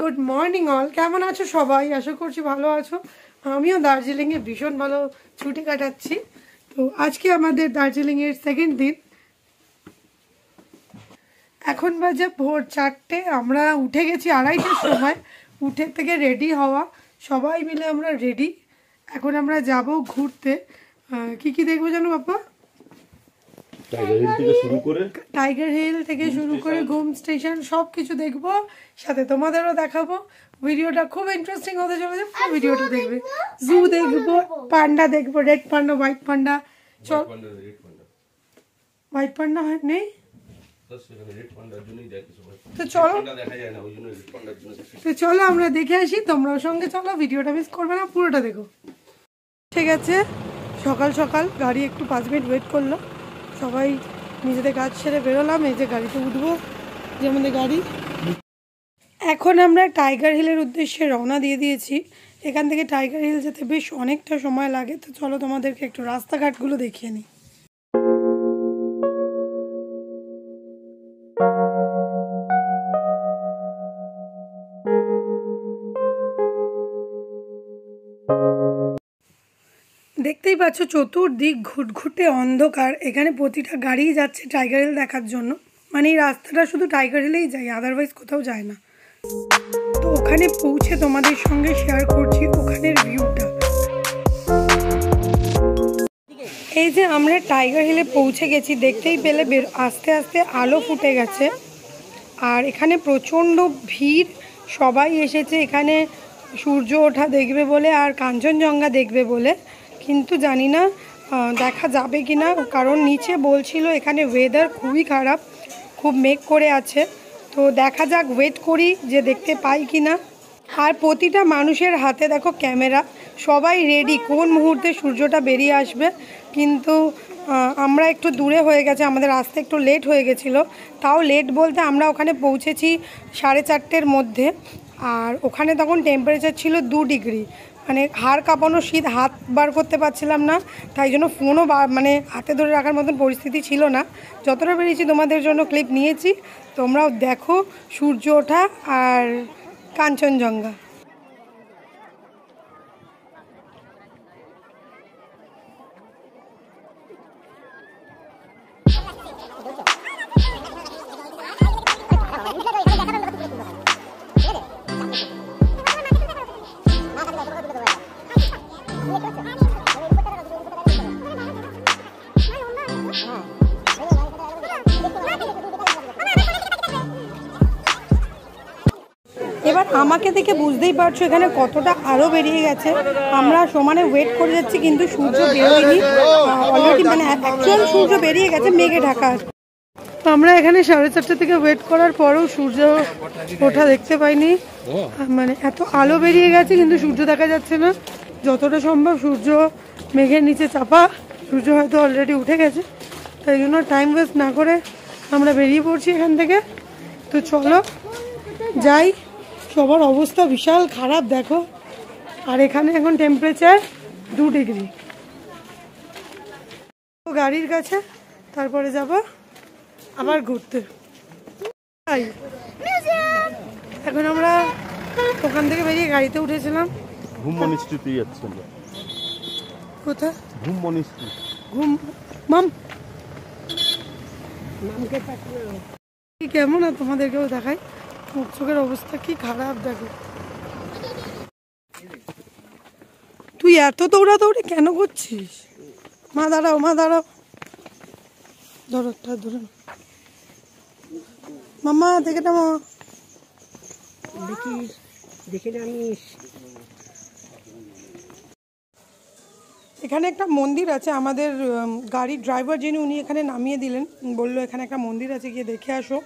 Good morning all কেমন আছো সবাই? আশা করছি ভালো আছো। আমিও দার্জিলিংয়ে ভীষণ ভালো ছুটি কাটাচ্ছি। তো আজকে আমাদের দার্জিলিংয়ের সেকেন্ড দিন। এখন বাজে ভোর চারটে। আমরা উঠে গেছি আড়াইটার সময়। উঠে থেকে রেডি হওয়া। সবাই মিলে আমরা রেডি এখন আমরা যাব ঘুরতে। কি কি দেখব জানো বাবা টাইগার হিল থেকে শুরু করে টাইগার হিল থেকে শুরু করে ঘুম স্টেশন সব কিছু দেখব সাথে তোমাদেরও দেখাবো। ভিডিওটা খুব ইন্টারেস্টিং হতে চলেছে পুরো ভিডিওটা দেখবে। জু দেখব পান্ডা দেখব। রেড পান্ডা হোয়াইট পান্ডা চল। হোয়াইট পান্ডা হয় নেই? তো চলো। তো চলো আমরা দেখে আসি তোমরাও সঙ্গে চলো ভিডিওটা মিস করবে না পুরোটা দেখো। ঠিক আছে? সকাল সকাল গাড়ি একটু পাঁচ মিনিট ওয়েট করল। সবাই নিজেদের কাজ সেরে বেরোলাম, এই যে গাড়িতে উঠবো, যে আমাদের গাড়ি। এখন আমরা টাইগার হিলের উদ্দেশ্যে রওনা দিয়ে দিয়েছি। এখান থেকে টাইগার হিল যেতে বেশ অনেকটা সময় লাগে, তো চলো তোমাদেরকে একটু রাস্তাঘাটগুলো দেখিয়ে নিই। পাচ্ছ চতুর্দিক ঘুটঘুটে অন্ধকার। এখানে প্রতিটা গাড়িই যাচ্ছে টাইগার হিল দেখার জন্য। মানে এই রাস্তাটা শুধু টাইগার হিলেই যায় আদারওয়াইজ কোথাও যায় না। তো ওখানে পৌঁছে তোমাদের সঙ্গে শেয়ার করছি ওখানের ভিউটা এই যে আমরা টাইগার হিলে পৌঁছে গেছি, দেখতেই পেলে বের, আস্তে আস্তে আলো ফুটে গেছে। আর এখানে প্রচণ্ড ভিড়, সবাই এসেছে এখানে। সূর্য ওঠা দেখবে বলে আর কাঞ্চনজঙ্ঘা দেখবে বলে। কিন্তু জানি না দেখা যাবে কি না কারণ নিচে বলছিল এখানে ওয়েদার খুবই খারাপ, খুব মেঘ করে আছে। তো দেখা যাক ওয়েট করি যে দেখতে পাই কি না আর প্রতিটা মানুষের হাতে দেখো ক্যামেরা, সবাই রেডি কোন মুহূর্তে সূর্যটা বেরিয়ে আসবে? কিন্তু আমরা একটু দূরে হয়ে গেছে, আমাদের আসতে একটু লেট হয়ে গেছিল। তাও লেট বলতে আমরা ওখানে পৌঁছেছি সাড়ে চারটের মধ্যে। আর ওখানে তখন টেম্পারেচার ছিল দু ডিগ্রি মানে হাড় কাঁপানো শীত হাত বার করতে পারছিলাম না, তাই জন্য ফোনও মানে হাতে ধরে রাখার মতন পরিস্থিতি ছিল না। যতটা বেরিয়েছি তোমাদের জন্য ক্লিপ নিয়েছি, তোমরাও দেখো সূর্য ওঠা আর কাঞ্চনজঙ্ঘা। এবার আমাকে দেখে বুঝতেই পারছ এখানে কতটা আলো বেরিয়ে গেছে। আমরা সমানে ওয়েট করে যাচ্ছি, কিন্তু সূর্য বেরোয়নি। অলরেডি মানে অ্যাকচুয়াল সূর্য বেরিয়ে গেছে, মেঘে ঢাকা তো আমরা এখানে সাড়ে চারটে থেকে ওয়েট করার পরেও সূর্য ওঠা দেখতে পাইনি। মানে এত আলো বেরিয়ে গেছে, কিন্তু সূর্য দেখা যাচ্ছে না। যতটা সম্ভব সূর্য মেঘের নিচে চাপা, সূর্য হয়তো অলরেডি উঠে গেছে। তাই জন্য টাইম ওয়েস্ট না করে আমরা বেরিয়ে পড়ছি এখান থেকে। তো চলো, যাই। সবার অবস্থা বিশাল খারাপ দেখো। আর এখানে এখন টেম্পারেচার দু ডিগ্রি গাড়ির কাছে তারপরে যাব আবার ঘুরতে। এখন আমরা ওখান থেকে বেরিয়ে গাড়িতে উঠেছিলাম। ঘুম মনিস্ট্রিতে যাচ্ছি আমরা কোথায়? ঘুম মনিস্ট্রি ঘুম মাম। কি কেমন? আর তোমাদেরকেও দেখাই। মুখ চোখের অবস্থা কি খারাপ, দেখো। তুই এত দৌড়াদৌড়ি কেন করছিস? মা, দাঁড়াও মা, দাঁড়াও। ধরো ধরো। মামা দেখে না মামা দেখি, দেখে জানিস। এখানে একটা মন্দির আছে, আমাদের গাড়ির ড্রাইভার যিনি, উনি এখানে নামিয়ে দিলেন। বলল, এখানে একটা মন্দির আছে, গিয়ে দেখে আসো।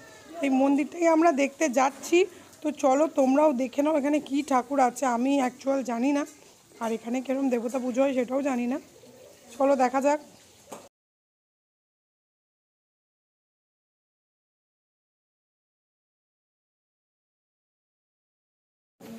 এই মন্দিরটাকে আমরা দেখতে যাচ্ছি। তো চলো, তোমরাও দেখে নাও এখানে কি ঠাকুর আছে। আমি অ্যাকচুয়াল জানি না। আর এখানে কিরম দেবতা পুজো হয় সেটাও জানি না। চলো, দেখা যাক।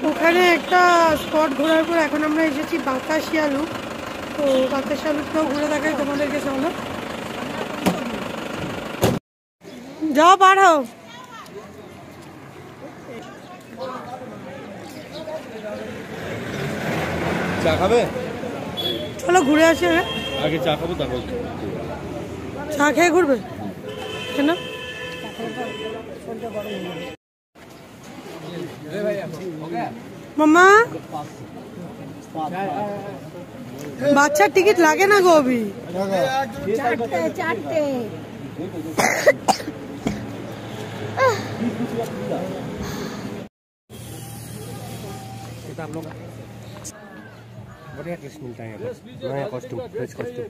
ওখানে একটা স্পট ঘোরার পর এখন আমরা এসেছি বাতাসি আলু তো বাতাসি আলুটাও ঘুরে দেখাই তোমাদেরকে চলো। যাও, বার হও। চা খাবে? চলো ঘুরে আসি হ্যাঁ? আগে চা খাব তারপর চা খেয়ে ঘুরবে? কেন? মামা বাচ্চার টিকিট লাগে না গো অভি? চারটে চারটে बढ़िया ड्रेस मिलता है यहाँ पर नया costume fresh costume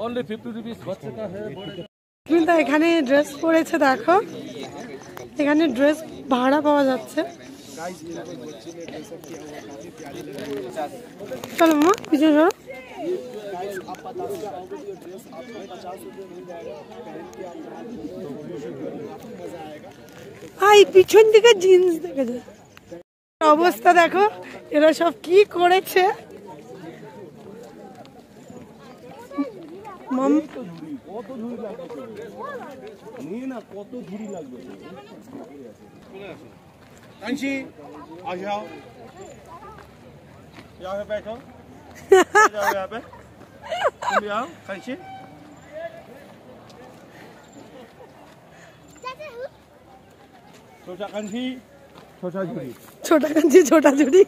only fifty rupees बच्चे का है बड़े কিন্তু এখানে ড্রেস পরেছে দেখো এখানে ড্রেস ভাড়া পাওয়া যাচ্ছে চলো মামা পিছনে চলো আই পিছন দিকে জিন্স দেখা যায় অবস্থা দেখো এরা সব কি করেছে? মাম अंशी ছোটা কাঞ্জি ছোটা ঝুড়ি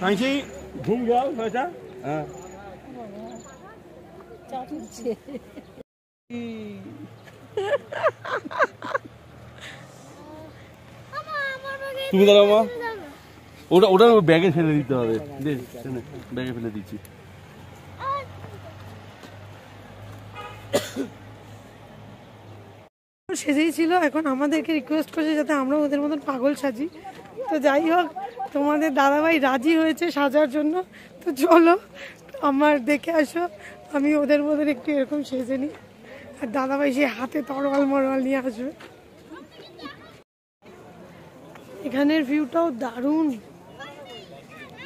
কাঞ্জি ঘুম যাও ছোটা হ্যাঁ। তুমি দাঁড়াও মা। ওটা ওটা ব্যাগে ফেলে দিতে হবে। ব্যাগে ফেলে দিচ্ছি। সেজেই ছিল। এখন আমাদেরকে রিকোয়েস্ট করছে যাতে আমরা ওদের মতন পাগল সাজি। তো যাই হোক, তোমাদের দাদাভাই রাজি হয়েছে সাজার জন্য। তো চলো, আমার দেখে আসো, আমি ওদের মতন একটু এরকম সেজে নিই। আর দাদাভাই সে হাতে তরোয়াল মরোয়াল নিয়ে আসবে। এখানের ভিউটাও দারুণ।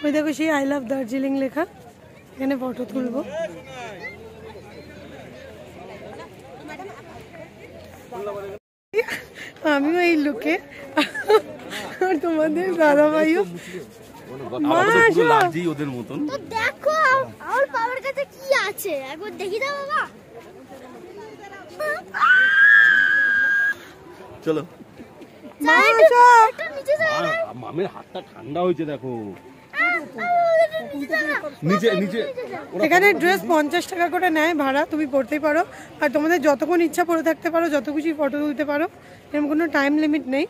ওই দেখো সেই আই লাভ দার্জিলিং লেখা। এখানে ফটো তুলবো। আমিও এই লোকে আর তোমাদের দাদা ভাইও। লাগছেই ওদের মতন। দেখো আমার বাবার কাছে কি আছে? একবার দেখি দাও বাবা। চলো। মামের হাতটা ঠান্ডা হয়েছে দেখো। এখানে ড্রেস পঞ্চাশ টাকা করে নেয় ভাড়া তুমি পড়তেই পারো। আর তোমাদের যতক্ষণ ইচ্ছা পরে থাকতে পারো যত খুশি ফটো তুলতে পারো এরকম কোনো টাইম লিমিট নেই।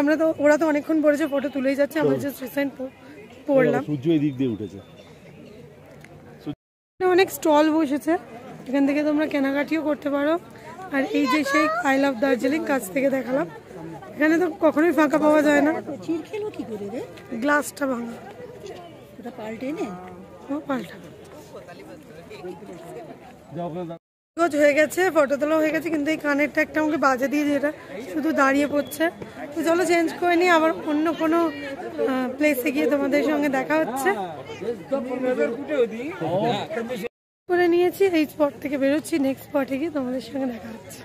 আমরা তো ওরা তো অনেকক্ষণ পড়েছে ফটো তুলেই যাচ্ছে আমরা জাস্ট রিসেন্ট পড়লাম। সূর্য এই দিক দিয়ে উঠেছে। অনেক স্টল বসেছে এখান থেকে তোমরা কেনাকাটিও করতে পারো। আর এই যে সেই আই লাভ দার্জিলিং কাছ থেকে দেখালাম। এখানে তো কখনোই ফাঁকা পাওয়া যায় না। চির খেলো কি করে রে? গ্লাসটা ভাঙা। ওটা পাল্টে নে। ও পাল্টা। যাও ওখানে দাঁড়াও। গোজ হয়ে গেছে ফটো তোলা হয়ে গেছে কিন্তু এই কানেরটা একটা আমাকে বাজে দিয়ে যেটা শুধু দাঁড়িয়ে পড়ছে। তো চলো চেঞ্জ করে নিই আবার অন্য কোনো প্লেসে গিয়ে তোমাদের সঙ্গে দেখা হচ্ছে। করে নিয়েছি এই স্পট থেকে বেরোচ্ছি নেক্সট স্পটে গিয়ে তোমাদের সঙ্গে দেখা হচ্ছে।